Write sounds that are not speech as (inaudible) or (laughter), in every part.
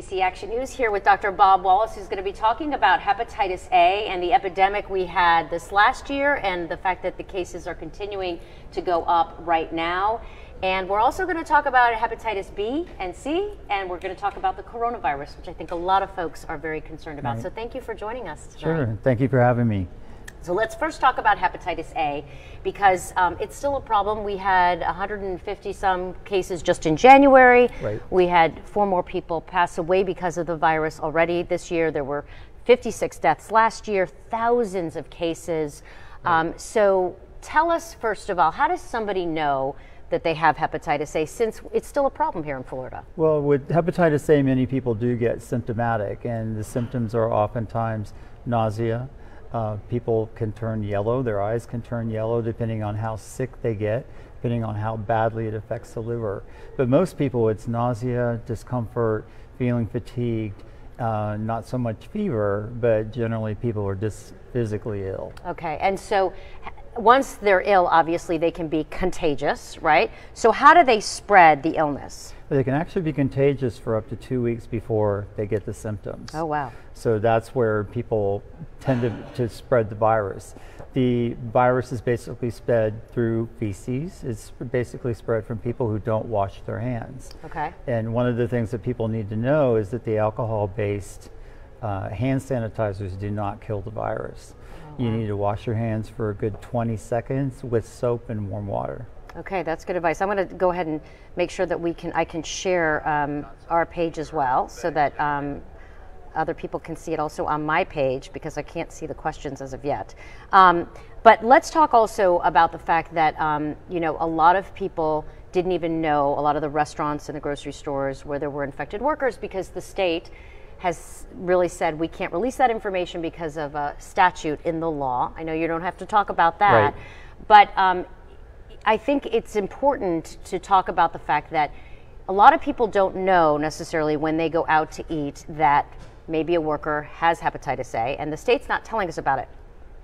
ABC Action News here with Dr. Bob Wallace, who's going to be talking about hepatitis A and the epidemic we had this last year and the fact that the cases are continuing to go up right now. And we're also going to talk about hepatitis B and C, and we're going to talk about the coronavirus, which I think a lot of folks are very concerned about. Right. So thank you for joining us tonight. Sure. Thank you for having me. So let's first talk about hepatitis A because um, it's still a problem. We had 150 some cases just in January. Right. We had four more people pass away because of the virus already this year. There were 56 deaths last year, thousands of cases. Right. Um, so tell us, first of all, how does somebody know that they have hepatitis A since it's still a problem here in Florida? Well, with hepatitis A, many people do get symptomatic, and the symptoms are oftentimes nausea uh, people can turn yellow, their eyes can turn yellow depending on how sick they get, depending on how badly it affects the liver. But most people, it's nausea, discomfort, feeling fatigued, uh, not so much fever, but generally people are just physically ill. Okay, and so once they're ill, obviously they can be contagious, right? So how do they spread the illness? They can actually be contagious for up to two weeks before they get the symptoms. Oh, wow. So that's where people tend to, to spread the virus. The virus is basically spread through feces. It's basically spread from people who don't wash their hands. Okay. And one of the things that people need to know is that the alcohol-based uh, hand sanitizers do not kill the virus. Oh, you need to wash your hands for a good 20 seconds with soap and warm water. Okay, that's good advice. I'm going to go ahead and make sure that we can I can share um, our page as well, so that um, other people can see it also on my page because I can't see the questions as of yet. Um, but let's talk also about the fact that um, you know a lot of people didn't even know a lot of the restaurants and the grocery stores where there were infected workers because the state has really said we can't release that information because of a statute in the law. I know you don't have to talk about that, right. but um, I think it's important to talk about the fact that a lot of people don't know necessarily when they go out to eat that maybe a worker has hepatitis A, and the state's not telling us about it.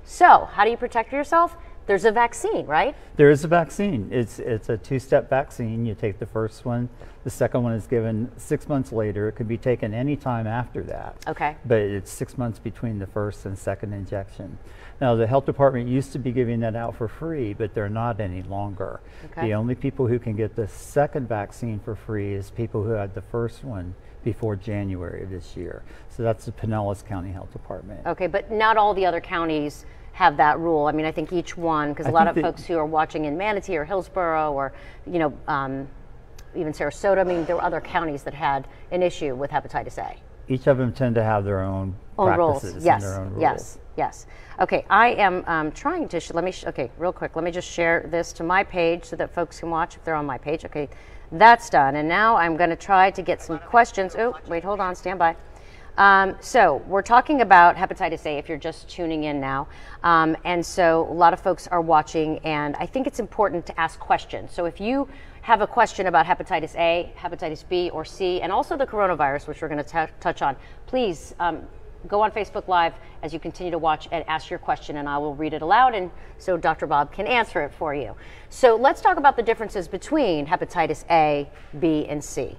So, how do you protect yourself? There's a vaccine, right? There is a vaccine. It's it's a two-step vaccine. You take the first one. The second one is given six months later. It could be taken any time after that. Okay. But it's six months between the first and second injection. Now, the health department used to be giving that out for free, but they're not any longer. Okay. The only people who can get the second vaccine for free is people who had the first one before January of this year. So that's the Pinellas County Health Department. Okay, but not all the other counties have that rule. I mean, I think each one, because a lot of folks who are watching in Manatee or Hillsborough or, you know, um, even Sarasota, I mean, there were other counties that had an issue with hepatitis A. Each of them tend to have their own, own practices rules. Yes, and their own rules. Yes, yes. Okay, I am um, trying to, let me, okay, real quick, let me just share this to my page so that folks can watch if they're on my page. Okay, that's done. And now I'm going to try to get some questions. Oh, wait, hold on, stand by. Um, so we're talking about hepatitis A if you're just tuning in now. Um, and so a lot of folks are watching and I think it's important to ask questions. So if you have a question about hepatitis A, hepatitis B or C, and also the coronavirus, which we're going to touch on, please um, go on Facebook Live as you continue to watch and ask your question, and I will read it aloud, and so Dr. Bob can answer it for you. So let's talk about the differences between hepatitis A, B, and C.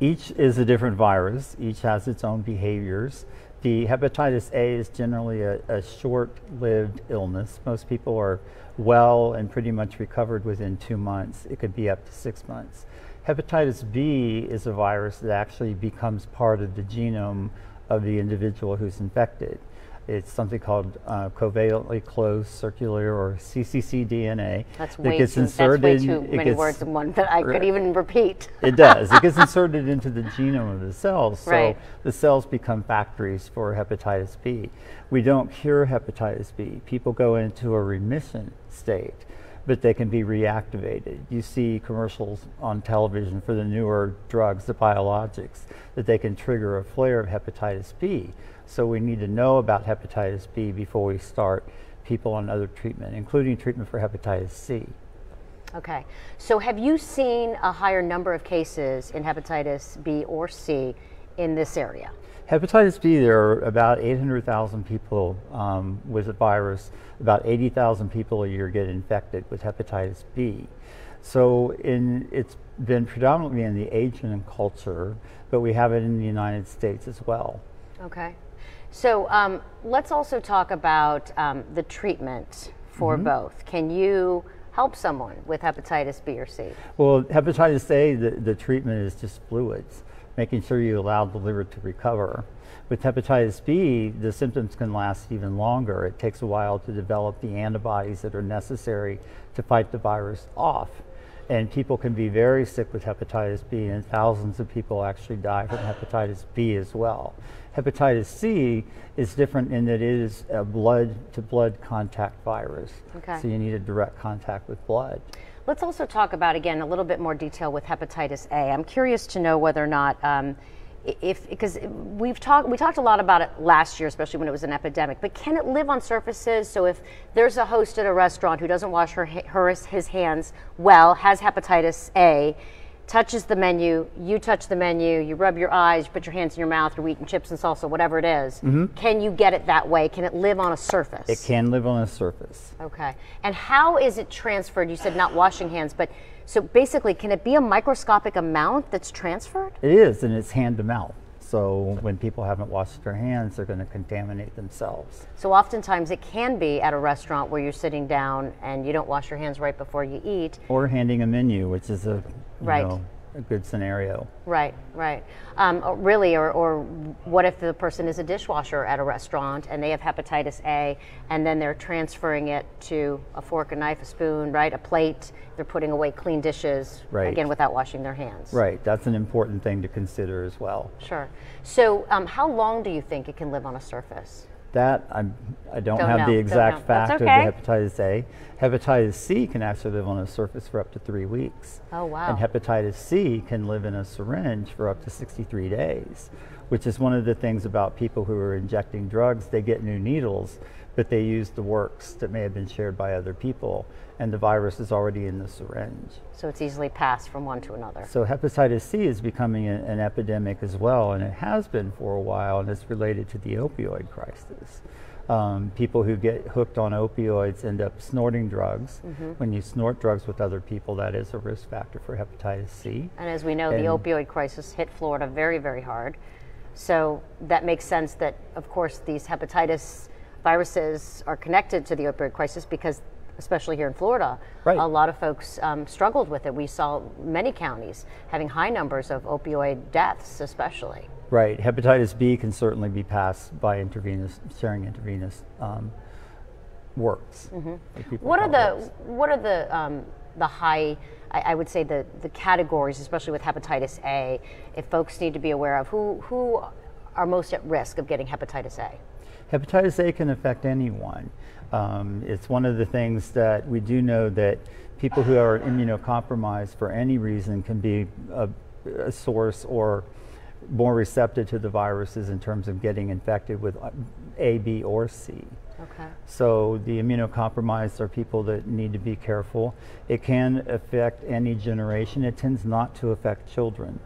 Each is a different virus. Each has its own behaviors. The hepatitis A is generally a, a short-lived illness. Most people are well and pretty much recovered within two months. It could be up to six months. Hepatitis B is a virus that actually becomes part of the genome of the individual who's infected. It's something called uh, covalently closed circular or CCC DNA. That's way, that gets too, inserted, that's way too many gets, words in one that I could even repeat. it does. It gets inserted into the genome of the cells, so right. the cells become factories for hepatitis B. We don't cure hepatitis B. People go into a remission state but they can be reactivated. You see commercials on television for the newer drugs, the biologics, that they can trigger a flare of hepatitis B. So we need to know about hepatitis B before we start people on other treatment, including treatment for hepatitis C. Okay. So have you seen a higher number of cases in hepatitis B or C in this area? Hepatitis B, there are about 800,000 people um, with the virus. About 80,000 people a year get infected with hepatitis B. So in, it's been predominantly in the Asian culture, but we have it in the United States as well. Okay. So um, let's also talk about um, the treatment for mm-hmm. both. Can you help someone with hepatitis B or C? Well, hepatitis A, the, the treatment is just fluids, making sure you allow the liver to recover. With hepatitis B, the symptoms can last even longer. It takes a while to develop the antibodies that are necessary to fight the virus off. And people can be very sick with hepatitis B, and thousands of people actually die from hepatitis B as well. Hepatitis C is different in that it is a blood to blood contact virus. Okay. So you need a direct contact with blood. Let's also talk about, again, a little bit more detail with hepatitis A. I'm curious to know whether or not. Um, if because we've talked we talked a lot about it last year especially when it was an epidemic but can it live on surfaces? So if there's a host at a restaurant who doesn't wash her, her his hands well has hepatitis a touches the menu you touch the menu you rub your eyes you put your hands in your mouth you're eating chips and salsa whatever it is, mm-hmm. can you get it that way? Can it live on a surface? It can live on a surface. Okay. And how is it transferred? You said not washing hands but so basically, can it be a microscopic amount that's transferred? It is, and it's hand to mouth. So when people haven't washed their hands, they're going to contaminate themselves. So oftentimes it can be at a restaurant where you're sitting down and you don't wash your hands right before you eat. Or handing a menu, which is a right. Know, a good scenario. Right, right. Um, uh, really, or, or what if the person is a dishwasher at a restaurant and they have hepatitis A and then they're transferring it to a fork, a knife, a spoon, right, a plate. They're putting away clean dishes, right. again, without washing their hands. Right, that's an important thing to consider as well. Sure. So, um, how long do you think it can live on a surface? That I'm, I don't, don't have know. the exact fact okay. of the hepatitis A. Hepatitis C can actually live on a surface for up to three weeks. Oh, wow. And hepatitis C can live in a syringe for up to 63 days, which is one of the things about people who are injecting drugs. They get new needles, but they use the works that may have been shared by other people, and the virus is already in the syringe. So it's easily passed from one to another. So hepatitis C is becoming a, an epidemic as well, and it has been for a while, and it's related to the opioid crisis. Um, people who get hooked on opioids end up snorting drugs. Mm-hmm. When you snort drugs with other people, that is a risk factor for hepatitis C. And as we know, and the opioid crisis hit Florida very, very hard. So that makes sense that, of course, these hepatitis viruses are connected to the opioid crisis because especially here in Florida, right. a lot of folks um, struggled with it. We saw many counties having high numbers of opioid deaths, especially. Right. Hepatitis B can certainly be passed by intravenous, sharing intravenous um, works. Mm-hmm. What, are the, what are the um, the high I, I, would say the the categories, especially with hepatitis A, if folks need to be aware of who who are most at risk of getting hepatitis A. Hepatitis A can affect anyone. Um, it's one of the things that we do know that people who are immunocompromised for any reason can be a, a source or more receptive to the viruses in terms of getting infected with A, B, or C. Okay. So the immunocompromised are people that need to be careful. It can affect any generation. It tends not to affect children.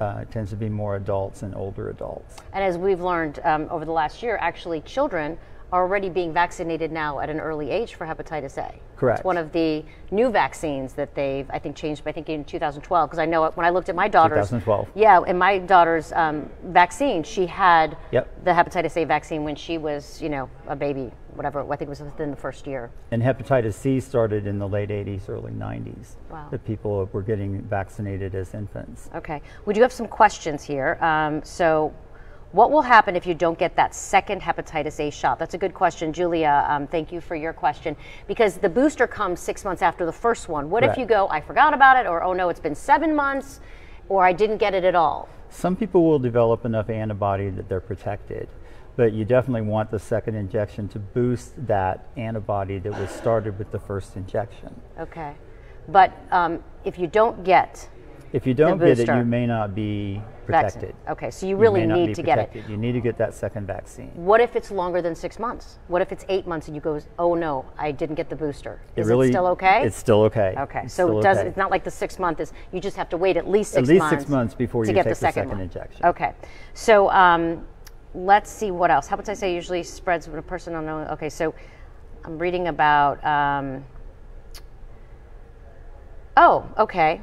Uh, it tends to be more adults and older adults. And as we've learned um, over the last year, actually, children are already being vaccinated now at an early age for hepatitis A. Correct. It's one of the new vaccines that they've, I think, changed. I think in 2012, because I know when I looked at my daughter's. 2012. Yeah, in my daughter's um, vaccine, she had yep. the hepatitis A vaccine when she was, you know, a baby, whatever. I think it was within the first year. And hepatitis C started in the late 80s, early 90s. Wow. That people were getting vaccinated as infants. Okay. We do have some questions here. Um, so what will happen if you don't get that second hepatitis A shot? That's a good question, Julia. Um, thank you for your question. Because the booster comes six months after the first one. What if you go, I forgot about it, or oh no, it's been seven months, or I didn't get it at all? Some people will develop enough antibody that they're protected, but you definitely want the second injection to boost that antibody that was started with the first injection. Okay. But um, if you don't get if you don't get it, you may not be protected. Vaccine. Okay, so you really you need to protected. get it. You need to get that second vaccine. What if it's longer than six months? What if it's eight months and you go, oh no, I didn't get the booster? Is it, really, it still okay? It's still okay. Okay, it's so it does. Okay. It's not like the six month is. You just have to wait at least six at least months. six months before you get the second, the second injection. Okay, so um, let's see what else. Hepatitis A usually spreads when a person unknown. Okay, so I'm reading about. Um, oh, okay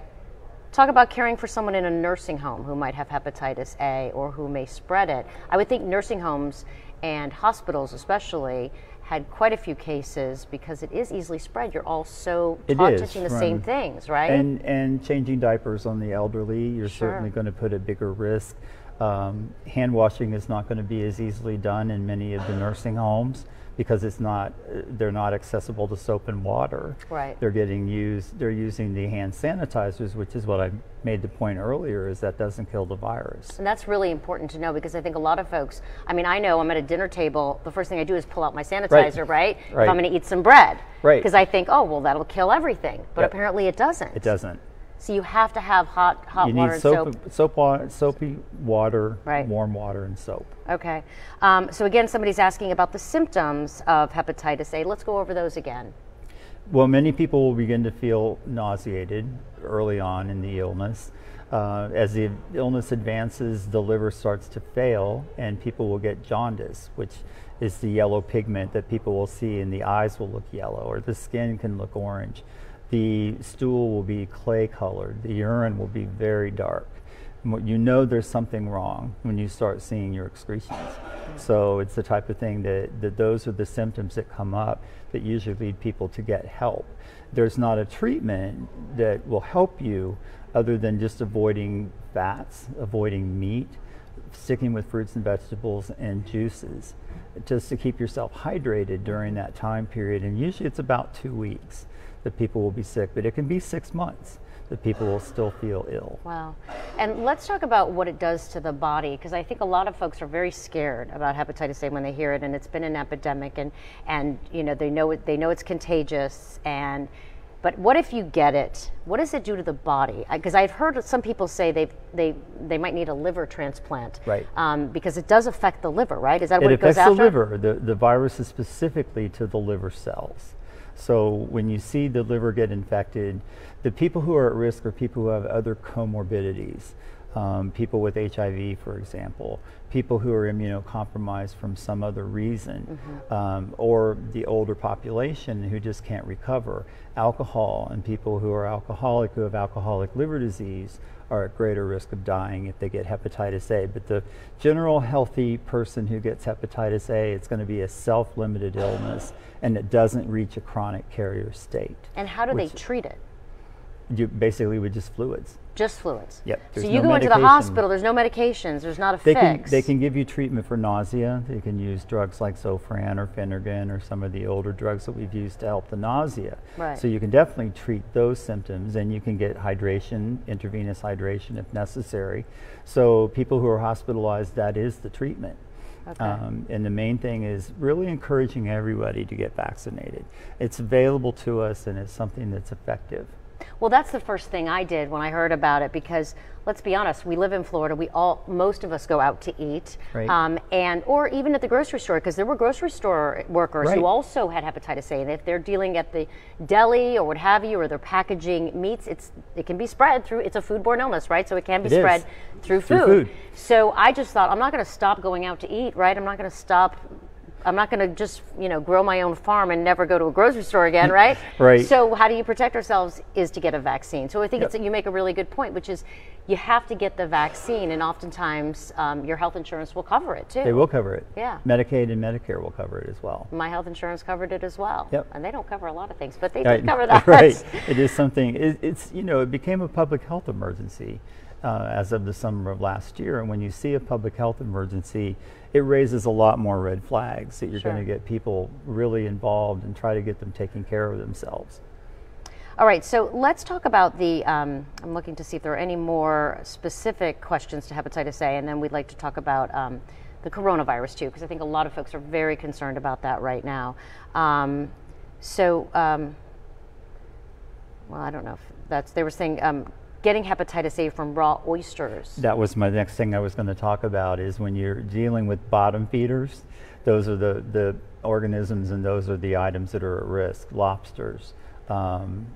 talk about caring for someone in a nursing home who might have hepatitis A or who may spread it. I would think nursing homes and hospitals, especially, had quite a few cases because it is easily spread. You're all so taught is, teaching the from- same things, right? And and changing diapers on the elderly, you're Sure. certainly going to put a bigger risk. Um, hand washing is not going to be as easily done in many of the nursing homes because it's not they're not accessible to soap and water. Right. They're getting used. They're using the hand sanitizers, which is what I made the point earlier, is that doesn't kill the virus. And that's really important to know because I think a lot of folks, I mean, I know I'm at a dinner table, the first thing I do is pull out my sanitizer, right? If Right. I'm going to eat some bread. Right. Because I think, oh, well, that'll kill everything. But Yep. apparently it doesn't. It doesn't. So you have to have hot, hot You water need and soap, soap. soap, soapy water, Right. warm water, and soap. Okay. Um, so again, somebody's asking about the symptoms of hepatitis A. Let's go over those again. Well, many people will begin to feel nauseated early on in the illness. Uh, as the illness advances, the liver starts to fail, and people will get jaundice, which is the yellow pigment that people will see, and the eyes will look yellow, or the skin can look orange. The stool will be clay colored, the urine will be very dark. You know there's something wrong when you start seeing your excretions. So it's the type of thing that, that those are the symptoms that come up that usually lead people to get help. There's not a treatment that will help you other than just avoiding fats, avoiding meat, sticking with fruits and vegetables and juices just to keep yourself hydrated during that time period. And usually it's about two weeks that people will be sick, but it can be six months that people will still feel ill. Wow. And let's talk about what it does to the body because I think a lot of folks are very scared about hepatitis A when they hear it and it's been an epidemic and and you know they know it they know it's contagious and but what if you get it? What does it do to the body? Because I've heard some people say they they they might need a liver transplant, Right. Um, because it does affect the liver, right? Is that It what it goes affects the liver. The, the virus is specifically to the liver cells. So when you see the liver get infected, the people who are at risk are people who have other comorbidities. Um, people with HIV, for example, people who are immunocompromised from some other reason, um, or the older population who just can't recover. Alcohol and people who are alcoholic, who have alcoholic liver disease, are at greater risk of dying if they get hepatitis A. But the general healthy person who gets hepatitis A, it's going to be a self limited illness and it doesn't reach a chronic carrier state. And how do they treat it? You basically with just fluids. Just fluids. Yep, So you no go into the hospital. There's no medications. There's not a They can, fix. they can give you treatment for nausea. They can use drugs like Zofran or Phenergan or some of the older drugs that we've used to help the nausea. Right. So you can definitely treat those symptoms and you can get hydration, intravenous hydration if necessary. So people who are hospitalized, that is the treatment. Okay. Um, and the main thing is really encouraging everybody to get vaccinated. It's available to us and it's something that's effective. Well, that's the first thing I did when I heard about it because let's be honest, we live in Florida. We all, most of us go out to eat, Right. um, and or even at the grocery store because there were grocery store workers Right. who also had hepatitis A, and if they're dealing at the deli or what have you, or they're packaging meats, it's it can be spread through. It's a foodborne illness, right? So it can be It spread through Through food. food. So I just thought I'm not going to stop going out to eat, right? I'm not going to stop. I'm not going to just, you know, grow my own farm and never go to a grocery store again, right? (laughs) Right. So how do you protect ourselves is to get a vaccine. So I think Yep. it's you make a really good point, which is you have to get the vaccine, and oftentimes um, your health insurance will cover it too. They will cover it. Yeah. Medicaid and Medicare will cover it as well. My health insurance covered it as well. Yep. And they don't cover a lot of things, but they Right, did cover (laughs) that. right. It is something. It, it's you know it became a public health emergency uh, as of the summer of last year, and when you see a public health emergency, it raises a lot more red flags that you're going to get people really involved and try to get them taking care of themselves. All right, so let's talk about the. Um, I'm looking to see if there are any more specific questions to hepatitis A, and then we'd like to talk about um, the coronavirus too, because I think a lot of folks are very concerned about that right now. Um, so, um, well, I don't know if that's. They were saying um, getting hepatitis A from raw oysters. That was my next thing I was going to talk about is when you're dealing with bottom feeders, those are the, the organisms and those are the items that are at risk. Lobsters, um,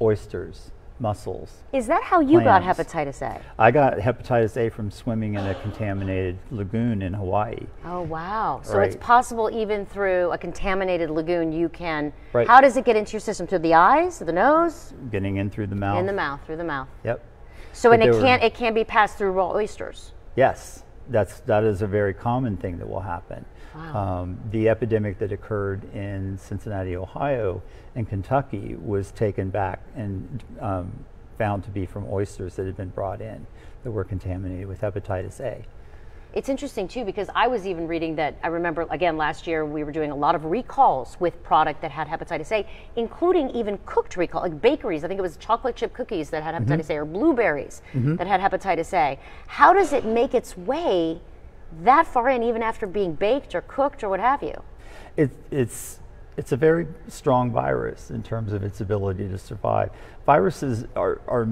oysters, mussels. Is that how you got hepatitis A? I got hepatitis A from swimming in a contaminated lagoon in Hawaii. Oh wow! So it's possible even through a contaminated lagoon you can. Right. How does it get into your system? Through the eyes, the nose, Getting in through the mouth. in the mouth, through the mouth. Yep. So But and it can't it can be passed through raw oysters. Yes, that's that is a very common thing that will happen. Wow. Um, the epidemic that occurred in Cincinnati, Ohio, and Kentucky was taken back and um, found to be from oysters that had been brought in that were contaminated with hepatitis A. It's interesting too because I was even reading that I remember again last year we were doing a lot of recalls with product that had hepatitis A, including even cooked recall, like bakeries. I think it was chocolate chip cookies that had mm-hmm. hepatitis A or blueberries mm-hmm. that had hepatitis A. How does it make its way that far in, even after being baked or cooked or what have you? It, it's it's a very strong virus in terms of its ability to survive. Viruses are, are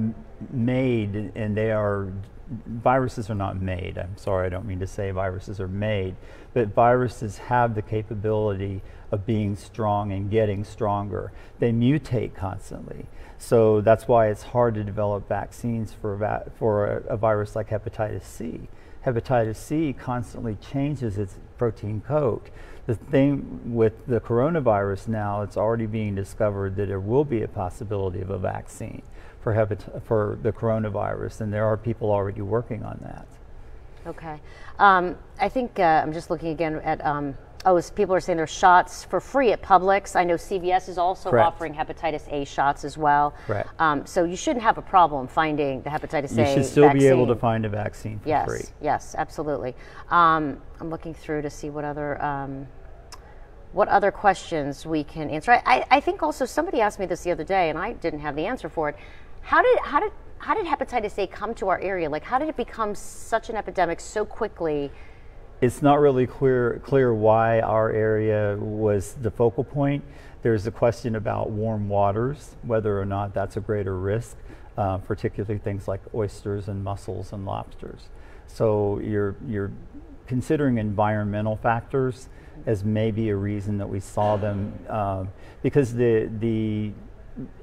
made and they are viruses are not made. I'm sorry, I don't mean to say viruses are made, but viruses have the capability of being strong and getting stronger. They mutate constantly. So that's why it's hard to develop vaccines for a, va- for a, a virus like hepatitis C hepatitis C constantly changes its protein code. The thing with the coronavirus now, it's already being discovered that there will be a possibility of a vaccine for, hepat- for the coronavirus, and there are people already working on that. Okay. Um, I think uh, I'm just looking again at. Um, oh, people are saying there's shots for free at Publix. I know CVS is also Correct. offering hepatitis A shots as well. Correct. Um, so you shouldn't have a problem finding the hepatitis You A. You should still be able to find a vaccine for Yes. free. Yes. Absolutely. Um, I'm looking through to see what other. Um, what other questions we can answer? I, I think also somebody asked me this the other day, and I didn't have the answer for it. How did how did how did hepatitis A come to our area? Like, how did it become such an epidemic so quickly? It's not really clear clear why our area was the focal point. There's a question about warm waters, whether or not that's a greater risk, uh, particularly things like oysters and mussels and lobsters. So you're you're considering environmental factors as maybe a reason that we saw them um, because the the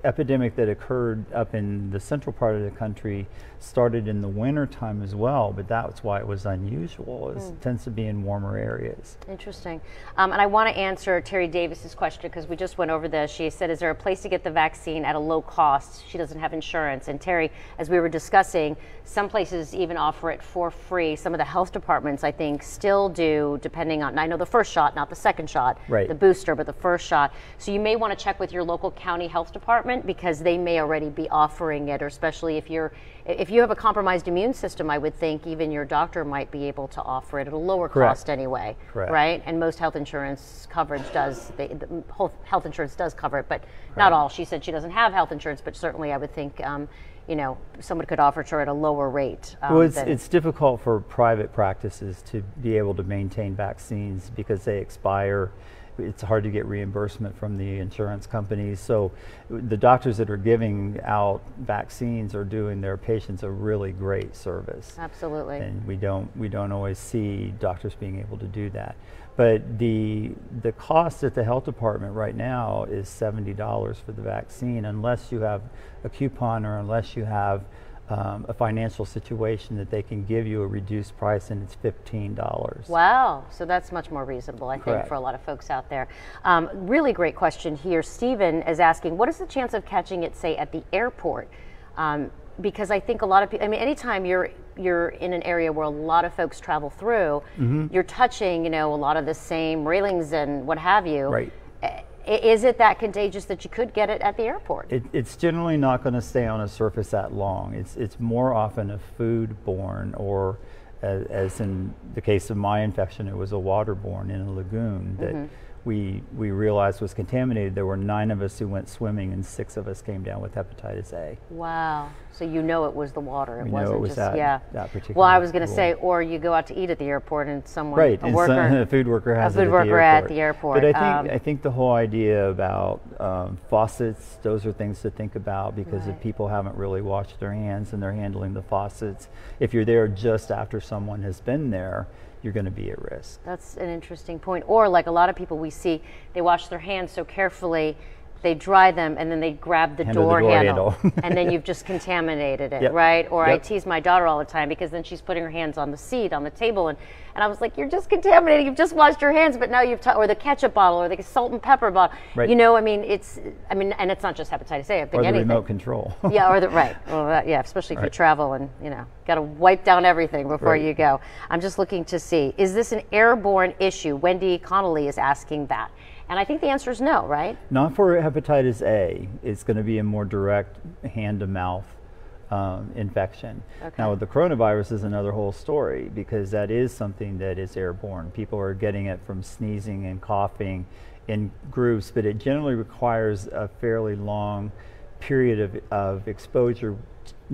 epidemic that occurred up in the central part of the country started in the winter time as well, but that's why it was unusual. It tends to be in warmer areas. Interesting. Um, and I want to answer Terry Davis's question because we just went over this. She said, "Is there a place to get the vaccine at a low cost?" She doesn't have insurance. And Terry, as we were discussing, some places even offer it for free. Some of the health departments, I think, still do, depending on. I know the first shot, not the second shot, Right. the booster, but the first shot. So you may want to check with your local county health department because they may already be offering it, or especially if you're if you have a compromised immune system, I would think even your doctor might be able to offer it at a lower Correct. cost anyway, Correct. right? And most health insurance coverage does, they, the health insurance does cover it, but not all. She said she doesn't have health insurance, but certainly I would think, um, you know, someone could offer it to her at a lower rate. Um, Well, it's, it's difficult for private practices to be able to maintain vaccines because they expire. It's hard to get reimbursement from the insurance companies. So the doctors that are giving out vaccines are doing their patients a really great service. absolutely. and we don't we don't always see doctors being able to do that. But the the cost at the health department right now is seventy dollars for the vaccine, unless you have a coupon or unless you have um, a financial situation that they can give you a reduced price, and it's fifteen dollars. Wow, so that's much more reasonable, I think, for a lot of folks out there. Um, really great question here. Stephen is asking, what is the chance of catching it, say, at the airport? Um, because I think a lot of people. I mean, anytime you're you're in an area where a lot of folks travel through, Mm-hmm. you're touching, you know, a lot of the same railings and what have you. Right. Is it that contagious that you could get it at the airport? It, it's generally not going to stay on a surface that long. It's it's more often a food-borne, or as, as in the case of my infection, it was a waterborne in a lagoon that mm-hmm. We we realized was contaminated. There were nine of us who went swimming, and six of us came down with hepatitis A. Wow. So you know it was the water. It We know it wasn't was just that- yeah. that particular Well, I was going to say, or you go out to eat at the airport and someone Right, a and worker some, (laughs) a food worker has a food it at worker the at airport. the airport. But I think Um, I think the whole idea about um, faucets, those are things to think about because Right. if people haven't really washed their hands and they're handling the faucets, if you're there just after someone has been there, you're going to be at risk. That's an interesting point. Or like a lot of people we see, they wash their hands so carefully, they dry them, and then they grab the Handle the door, door handle, handle. (laughs) and then you've just contaminated it, Yep. right? Or I tease my daughter all the time because then she's putting her hands on the seat on the table, and, and I was like, "You're just contaminating. You've just washed your hands, but now you've t- or the ketchup bottle or the salt and pepper bottle. Right. You know, I mean, it's I mean, and it's not just hepatitis A. I think or the anything. remote control. (laughs) yeah, or the right. (laughs) Well, that, yeah, especially if you travel and you know, got to wipe down everything before Right. you go. I'm just looking to see is this an airborne issue? Wendy Connolly is asking that, and I think the answer is no, right? Not for hepatitis A. It's going to be a more direct hand to mouth um, infection. Okay. Now, with the coronavirus is another whole story because that is something that is airborne. People are getting it from sneezing and coughing in groups, but it generally requires a fairly long period of, of exposure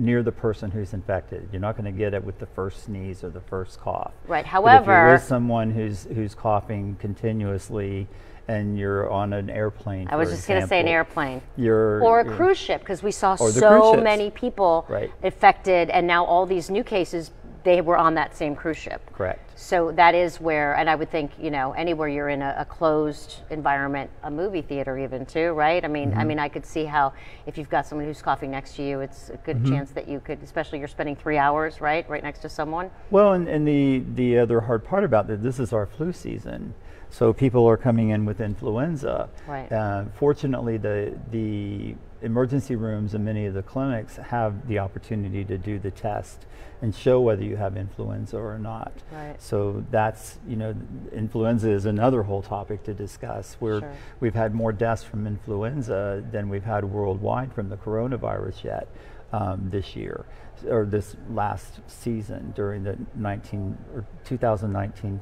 near the person who's infected. You're not going to get it with the first sneeze or the first cough. Right. But if However- you're with someone who's who's coughing continuously and you're on an airplane, I was just going to say an airplane. You're Or a you're- cruise ship, because we saw Or the cruise so many people Right. affected, and now all these new cases, they were on that same cruise ship. Correct. So that is where, and I would think, you know, anywhere you're in a, a closed environment, a movie theater even too, right? I mean, Mm-hmm. I mean, I could see how if you've got someone who's coughing next to you, it's a good Mm-hmm. chance that you could, especially you're spending three hours, right, right next to someone. Well, and, and the the other hard part about that, this is our flu season, so people are coming in with influenza. Right. Uh, fortunately, the the emergency rooms in many of the clinics have the opportunity to do the test and show whether you have influenza or not. Right. So that's you know, influenza is another whole topic to discuss. Where Sure. we've had more deaths from influenza than we've had worldwide from the coronavirus yet um, this year or this last season during the 19 or 2019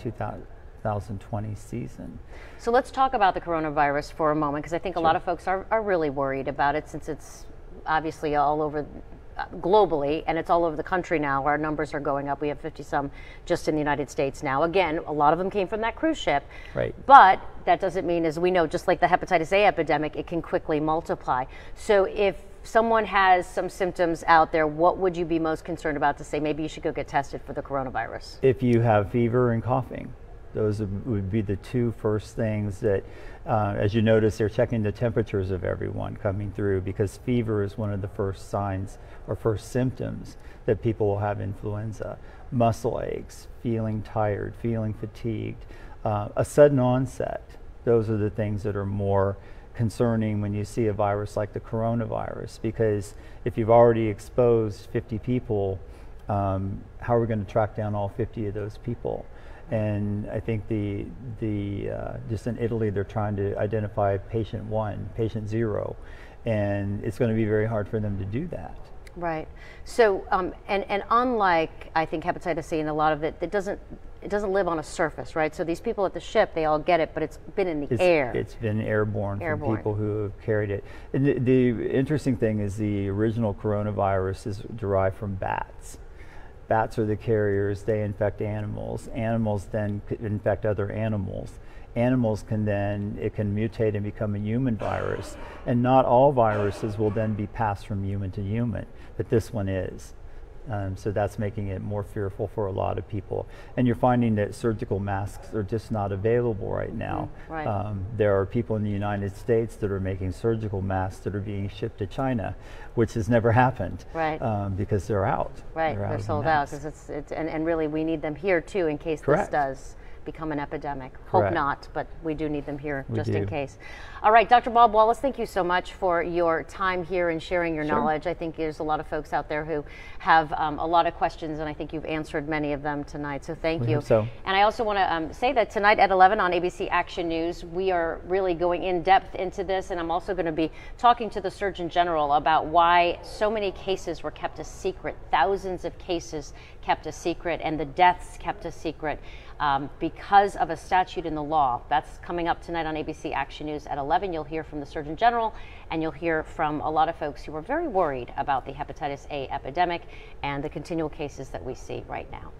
2020 season. So let's talk about the coronavirus for a moment, because I think a lot of folks are, are really worried about it since it's obviously all over uh, globally and it's all over the country now. Our numbers are going up. We have 50 some just in the United States now. Again, a lot of them came from that cruise ship. Right. But that doesn't mean, as we know, just like the hepatitis A epidemic, it can quickly multiply. So if someone has some symptoms out there, what would you be most concerned about to say maybe you should go get tested for the coronavirus? If you have fever and coughing, those would- be the two first things that, uh, as you notice, they're checking the temperatures of everyone coming through because fever is one of the first signs or first symptoms that people will have influenza. Muscle aches, feeling tired, feeling fatigued, uh, a sudden onset. Those are the things that are more concerning when you see a virus like the coronavirus because if you've already exposed 50 people, um, how are we going to track down all 50 of those people? And I think the the uh, just in Italy they're trying to identify patient one, patient zero, and it's going to be very hard for them to do that. Right. So, um, and and unlike I think hepatitis C and a lot of it, it doesn't it doesn't live on a surface, right? So these people at the ship, they all get it, but it's been in the It's, air. it's been airborne, Airborne. from people who have carried it. And the, the interesting thing is the original coronavirus is derived from bats. Bats are the carriers, they infect animals. Animals then infect other animals. Animals can then, it can mutate and become a human virus. And not all viruses will then be passed from human to human, but this one is. Um, so that's making it more fearful for a lot of people. And you're finding that surgical masks are just not available right now. Mm, right. Um, there are people in the United States that are making surgical masks that are being shipped to China, which has never happened. Right. Um, because they're out. right. They're, They're, out of sold out because it's it's and, and really we need them here too in case Correct. this does become an epidemic. Hope Correct. not, but we do need them here We just in case. All right, Dr. Bob Wallace, thank you so much for your time here and sharing your Sure. knowledge. I think there's a lot of folks out there who have um, a lot of questions, and I think you've answered many of them tonight. So thank We you. so. And I also want to um, say that tonight at 11 on ABC Action News, we are really going in depth into this, and I'm also going to be talking to the Surgeon General about why so many cases were kept a secret, thousands of cases kept a secret, and the deaths kept a secret. Um, because of a statute in the law. That's coming up tonight on ABC Action News at 11. You'll hear from the Surgeon General and you'll hear from a lot of folks who are very worried about the hepatitis A epidemic and the continual cases that we see right now.